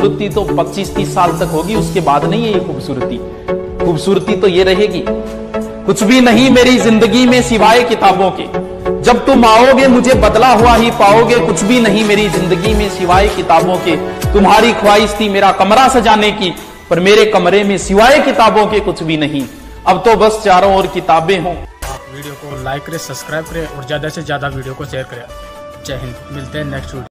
खूबसूरती तो 25-30 साल तक होगी, उसके बाद नहीं है ये खूबसूरती। खूबसूरती तो ये रहेगी। कुछ भी नहीं मेरी ज़िंदगी में सिवाय किताबों के। जब तुम आओगे, मुझे बदला हुआ ही पाओगे। कुछ भी नहीं मेरी ज़िंदगी में सिवाय किताबों के। तुम्हारी ख्वाहिश थी मेरा कमरा सजाने की, पर मेरे कमरे में सिवाय किताबों के कुछ भी नहीं। अब तो बस चारों ओर किताबें हों। वीडियो को लाइक करें, सब्सक्राइब करें और ज़्यादा से ज़्यादा वीडियो को शेयर करें। जय हिंद, मिलते हैं नेक्स्ट वीडियो